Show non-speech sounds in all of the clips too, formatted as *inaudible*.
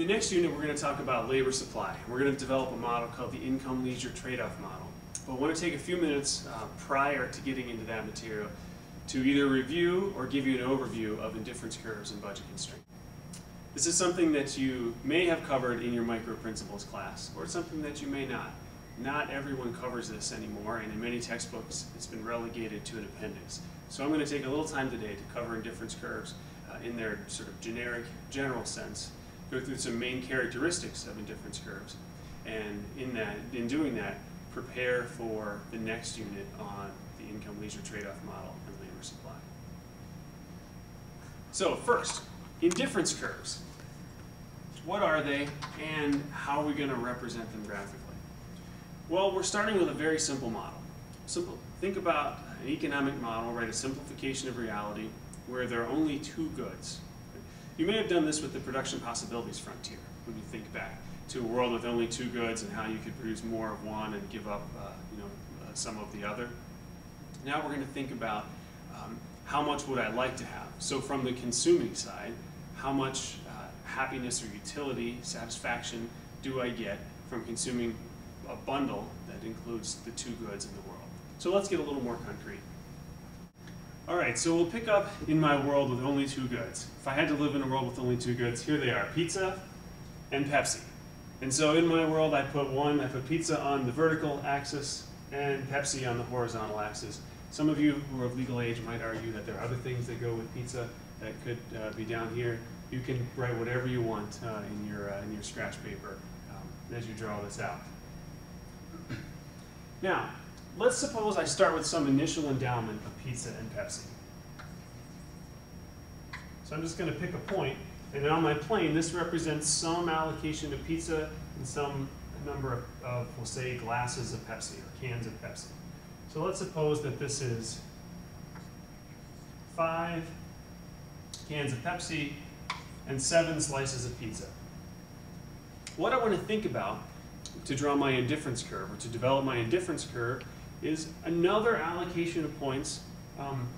the next unit, we're going to talk about labor supply. We're going to develop a model called the income leisure trade-off model. But I want to take a few minutes uh, prior to getting into that material to either review or give you an overview of indifference curves and budget constraint. This is something that you may have covered in your micro principles class, or something that you may not. Not everyone covers this anymore, and in many textbooks, it's been relegated to an appendix. So I'm going to take a little time today to cover indifference curves uh, in their sort of generic, general sense, go through some main characteristics of indifference curves, and in that, in doing that, prepare for the next unit on the income leisure trade-off model and labor supply. So first, indifference curves. What are they and how are we going to represent them graphically? Well, we're starting with a very simple model. Simple. Think about an economic model, right, a simplification of reality where there are only two goods. You may have done this with the production possibilities frontier when you think back to a world with only two goods and how you could produce more of one and give up uh, you know, uh, some of the other. Now we're going to think about um, how much would I like to have. So from the consuming side, how much uh, happiness or utility, satisfaction do I get from consuming a bundle that includes the two goods in the world. So let's get a little more concrete. All right, so we'll pick up in my world with only two goods. If I had to live in a world with only two goods, here they are, pizza and Pepsi. And so in my world, I put one, I put pizza on the vertical axis and Pepsi on the horizontal axis. Some of you who are of legal age might argue that there are other things that go with pizza that could uh, be down here. You can write whatever you want uh, in, your, uh, in your scratch paper um, as you draw this out. Now, let's suppose I start with some initial endowment of pizza and Pepsi. So I'm just going to pick a point, and on my plane, this represents some allocation of pizza and some number of, of, we'll say, glasses of Pepsi or cans of Pepsi. So let's suppose that this is five cans of Pepsi and seven slices of pizza. What I want to think about to draw my indifference curve or to develop my indifference curve is another allocation of points um,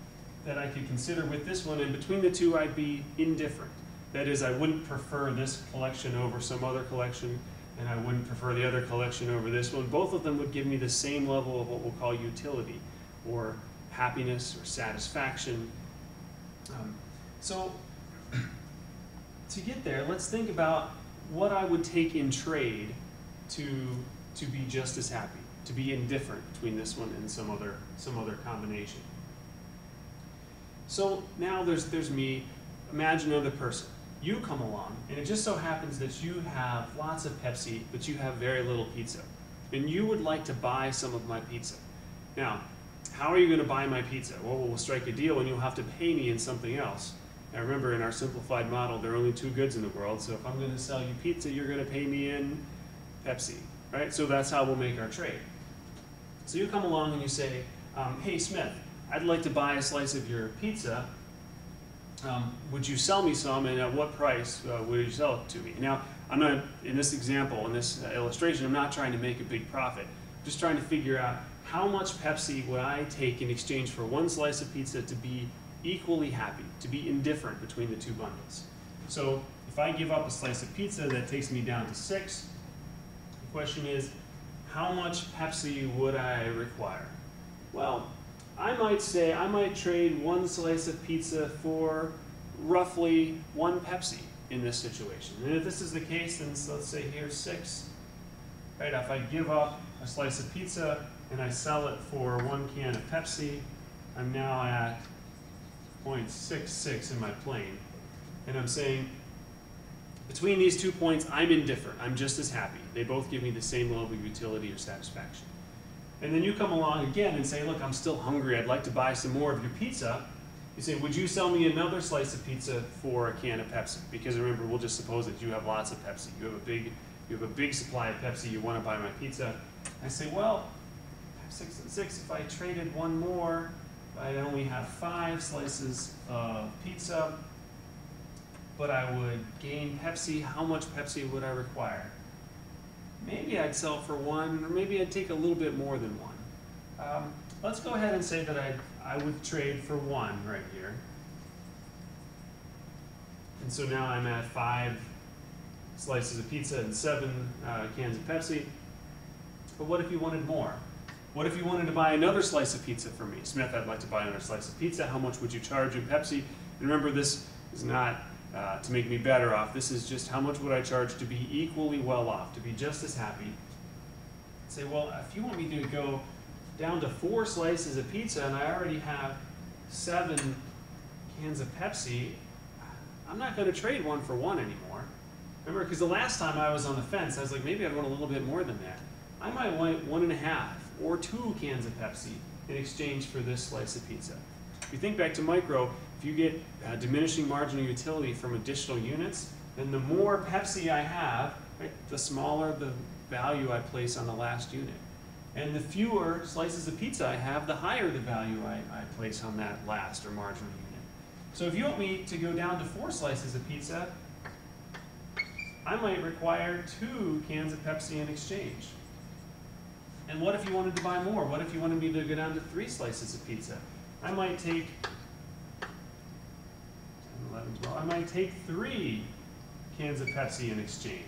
that I could consider with this one, and between the two I'd be indifferent. That is, I wouldn't prefer this collection over some other collection, and I wouldn't prefer the other collection over this one. Both of them would give me the same level of what we'll call utility, or happiness, or satisfaction. Um, so, *clears throat* to get there, let's think about what I would take in trade to, to be just as happy, to be indifferent between this one and some other, some other combination. So now there's, there's me, imagine another person. You come along, and it just so happens that you have lots of Pepsi, but you have very little pizza. And you would like to buy some of my pizza. Now, how are you going to buy my pizza? Well, we'll strike a deal and you'll have to pay me in something else. Now remember, in our simplified model, there are only two goods in the world, so if I'm going to sell you pizza, you're going to pay me in Pepsi, right? So that's how we'll make our trade. So you come along and you say, um, hey Smith, I'd like to buy a slice of your pizza. Um, would you sell me some and at what price uh, would you sell it to me? Now, I'm not, in this example, in this uh, illustration, I'm not trying to make a big profit. I'm just trying to figure out how much Pepsi would I take in exchange for one slice of pizza to be equally happy, to be indifferent between the two bundles. So if I give up a slice of pizza, that takes me down to six The question is, how much Pepsi would I require? Well, I might say I might trade one slice of pizza for roughly one Pepsi in this situation. And if this is the case, then so let's say here's six. Right, if I give up a slice of pizza and I sell it for one can of Pepsi, I'm now at 0.66 in my plane. And I'm saying between these two points, I'm indifferent. I'm just as happy. They both give me the same level of utility or satisfaction. And then you come along again and say, look, I'm still hungry. I'd like to buy some more of your pizza. You say, would you sell me another slice of pizza for a can of Pepsi? Because remember, we'll just suppose that you have lots of Pepsi. You have a big, you have a big supply of Pepsi. You want to buy my pizza. I say, well, six and six. If I traded one more, I'd only have five slices of pizza but I would gain Pepsi. How much Pepsi would I require? Maybe I'd sell for one, or maybe I'd take a little bit more than one. Um, let's go ahead and say that i I would trade for one right here. And so now I'm at five slices of pizza and seven uh, cans of Pepsi. But what if you wanted more? What if you wanted to buy another slice of pizza for me? Smith, I'd like to buy another slice of pizza. How much would you charge in Pepsi? And remember, this is not uh, to make me better off. This is just how much would I charge to be equally well off, to be just as happy. Say, well, if you want me to go down to four slices of pizza and I already have seven cans of Pepsi, I'm not going to trade one for one anymore. Remember, because the last time I was on the fence, I was like, maybe I'd want a little bit more than that. I might want one and a half or two cans of Pepsi in exchange for this slice of pizza. If you think back to micro, if you get uh, diminishing marginal utility from additional units, then the more Pepsi I have, right, the smaller the value I place on the last unit. And the fewer slices of pizza I have, the higher the value I, I place on that last or marginal unit. So if you want me to go down to four slices of pizza, I might require two cans of Pepsi in exchange. And what if you wanted to buy more? What if you wanted me to go down to three slices of pizza? I might take 10, 11, 12, I might take three cans of Pepsi in exchange.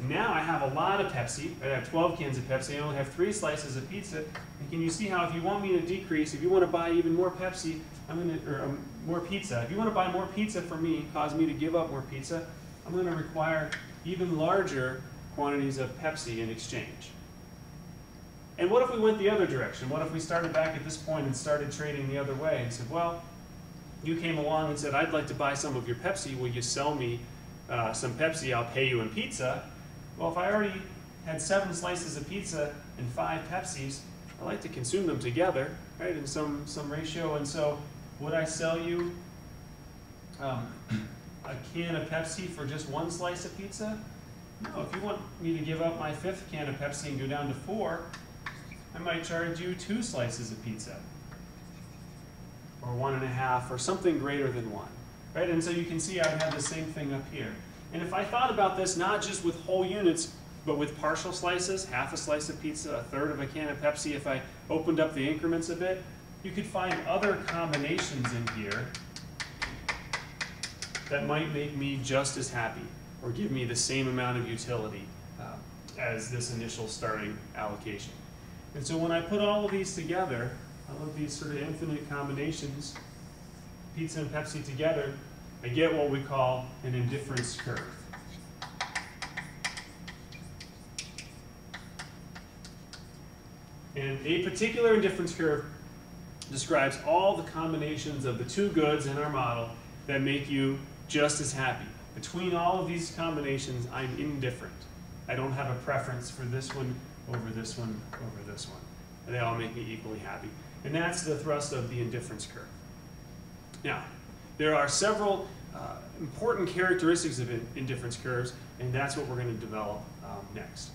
Now I have a lot of Pepsi. I have 12 cans of Pepsi. I only have three slices of pizza. And can you see how if you want me to decrease, if you want to buy even more Pepsi, I'm going to, or um, more pizza, if you want to buy more pizza for me, cause me to give up more pizza, I'm going to require even larger quantities of Pepsi in exchange. And what if we went the other direction? What if we started back at this point and started trading the other way and said, well, you came along and said, I'd like to buy some of your Pepsi. Will you sell me uh, some Pepsi? I'll pay you in pizza. Well, if I already had seven slices of pizza and five Pepsis, I like to consume them together, right, in some, some ratio. And so, would I sell you um, a can of Pepsi for just one slice of pizza? No, if you want me to give up my fifth can of Pepsi and go down to four, I might charge you two slices of pizza. Or one and a half, or something greater than one. Right? And so you can see I have the same thing up here. And if I thought about this not just with whole units, but with partial slices, half a slice of pizza, a third of a can of Pepsi, if I opened up the increments a bit, you could find other combinations in here that might make me just as happy or give me the same amount of utility uh, as this initial starting allocation. And so when I put all of these together, all of these sort of infinite combinations, pizza and Pepsi together, I get what we call an indifference curve. And a particular indifference curve describes all the combinations of the two goods in our model that make you just as happy. Between all of these combinations, I'm indifferent. I don't have a preference for this one over this one over this one. And they all make me equally happy. And that's the thrust of the indifference curve. Now, there are several uh, important characteristics of indifference curves, and that's what we're going to develop um, next.